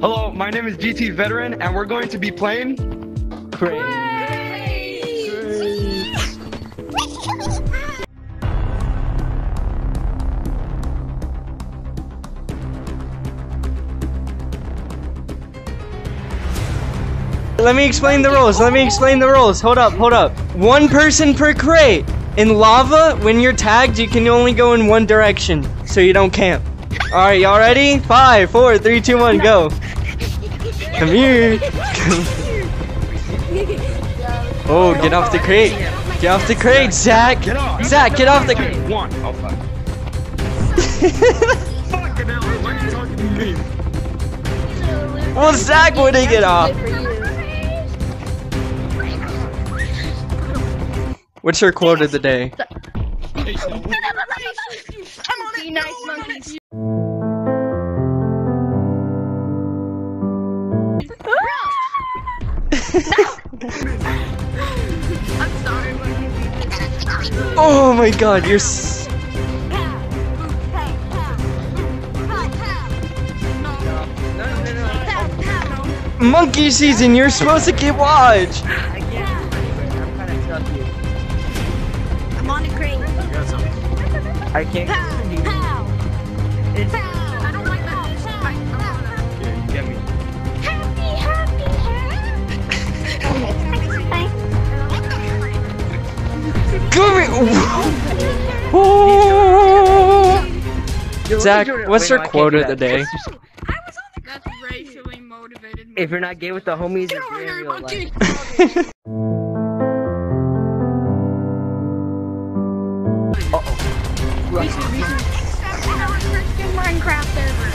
Hello, my name is GT Veteran, and we're going to be playing. Crate. Let me explain the rules. Let me explain the rules. Hold up, hold up. One person per crate. In lava, when you're tagged, you can only go in one direction, so you don't camp. All right, y'all ready? Five, four, three, two, one, go. Come here. oh, get off the crate. Get off the crate, Zach. Get off! Zach, get off the crate. One. Oh fuck. Fucking hell! Why are you talking to me? Well, Zach wouldn't get off. What's your quote of the day? Be nice monkeys. Oh my god, you're s- monkey season. You're supposed to keep watch. I'm on a crate. I can't. Zach, what's your quote of the day? That's racially motivated. If you're not gay with the homies, Get it's over here, real monkey! life. Minecraft server.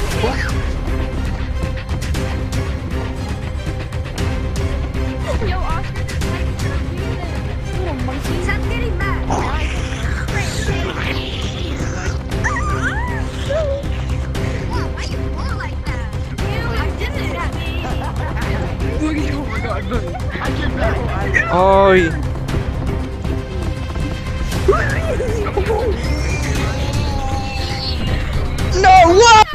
Yo, Oscar, just like little monkeys. I'm getting didn't. Y- No, what?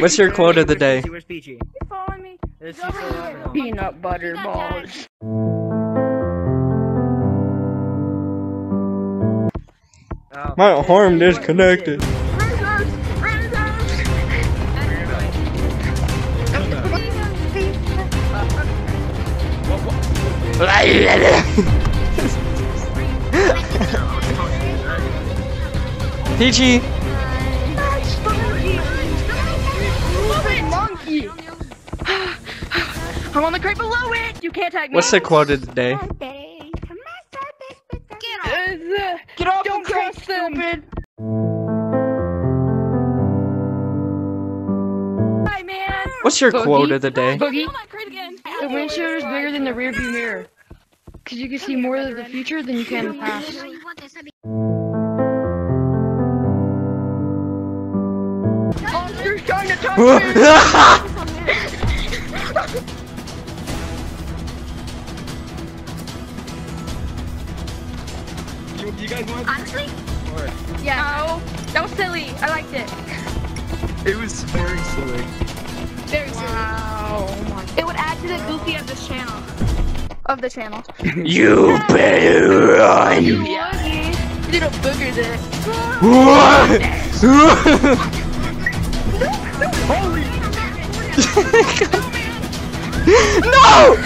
What's your quote of the day? Where's Peachy? following me? This is Peanut butter balls. Oh. My arm disconnected. Peachy, I'm on the crate below it! You can't tag me! what's the quote of the day? Get off Don't the crate, stupid! Hi, man! What's your quote of the day? Boogie, the windshield is bigger than the rearview mirror. Because you can see more of the future than you can the past. Oscar's trying to touch me! You, you guys want? Honestly, Yeah. No, that was silly. I liked it. It was very silly. very silly. Wow. It would add to the goofy of this channel. Of the channel. you better run. You little booger there. no!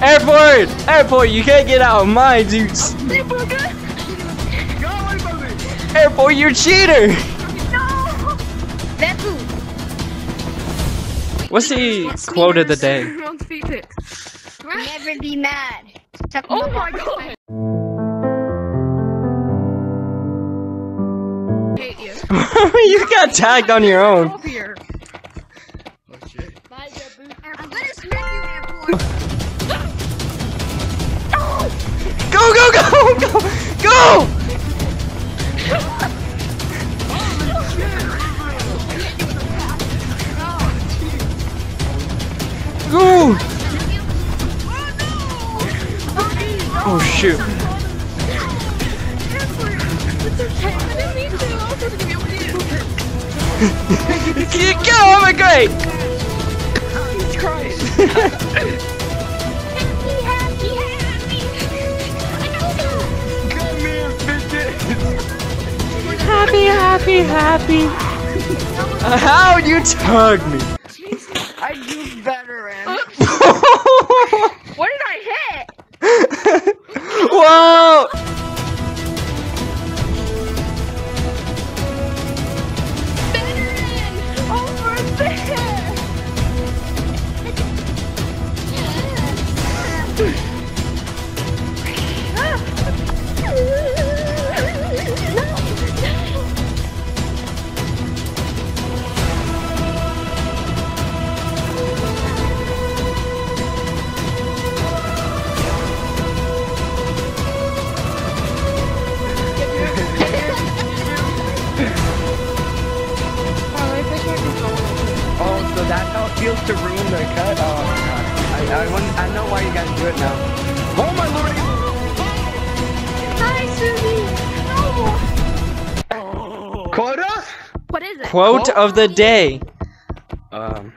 Airport! Airport, you can't get out of my dudes. Airport, you're a cheater! What's the quote of the day? On speed pit. Never be mad. Oh my god. hate you. you got tagged on your own. Up here. I'm gonna smack you, airport. Go, go, go, go, go! Go! Oh shoot. you go, oh my great! Come here, fidget. Happy, happy, happy. How you tug me? I do better, man. What did I hit? 哇 you guys do it now. Oh my lordy. Hi, Susie! No! Quota? What is it? Quote of the day. Um.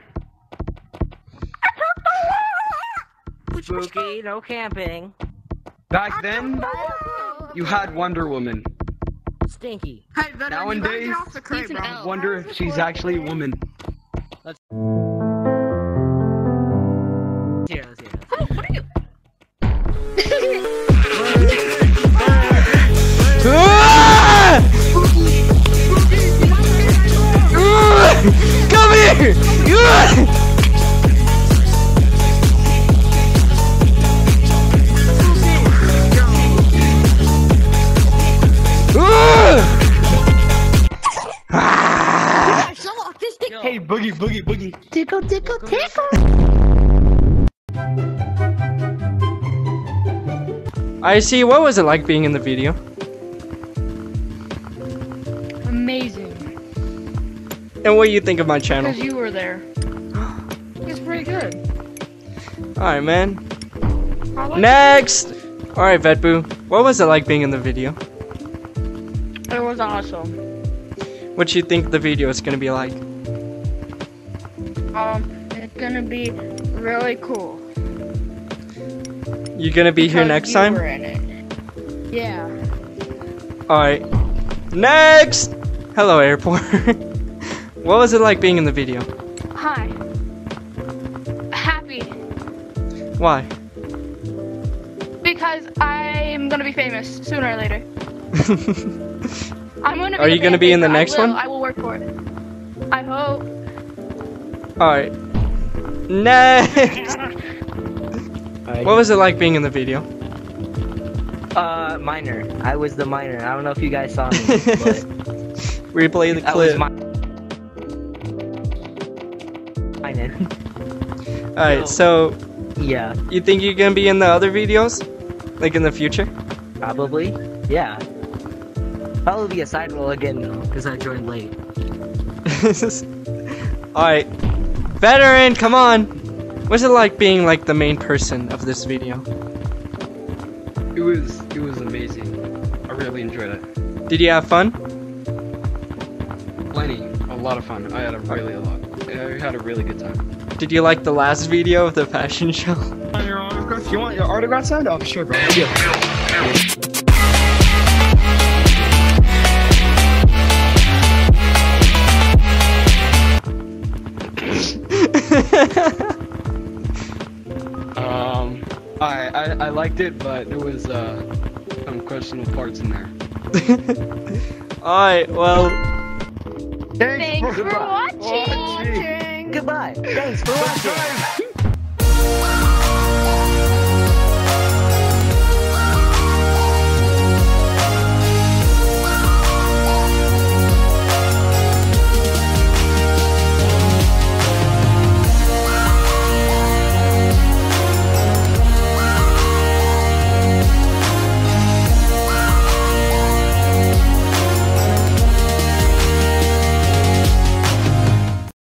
Spooky, no camping. Back then, you had Wonder Woman. Stinky. Nowadays, I wonder if she's actually a woman. Here, boogie, boogie, boogie. Tickle, tickle, tickle. I see. What was it like being in the video? Amazing. And what do you think of my channel? Because you were there. It's pretty good. All right, man. Like Next. All right, Vetboo. What was it like being in the video? it. It was awesome. What do you think the video is gonna be like? Um, it's gonna be really cool. You're gonna be here next time? were in it. Yeah. All right. Next. Hello, airport. what was it like being in the video? Hi. Happy Why? because I'm gonna be famous sooner or later. I'm gonna. Be Are you gonna be in the favorite. I next will- one? I will work for it. I hope. All right. Next. What was it like being in the video? Uh, minor. I was the minor. I don't know if you guys saw me, but Replay the clip. Minor. All right. So yeah, you think you're gonna be in the other videos, like in the future? probably. Yeah. Probably be a side role again though, because I joined late. All right. Veteran, come on. What's it like being like the main person of this video? It was, it was amazing. I really enjoyed it. Did you have fun? Plenty, a lot of fun. I had a really a lot. I had a really good time. Did you like the last video of the fashion show? Want your autograph? You want your autograph signed? Oh, sure, bro. Um, I, I I liked it, but there was uh some questionable parts in there. All right. Well, Thanks for Goodbye. watching. Goodbye. Thanks for watching.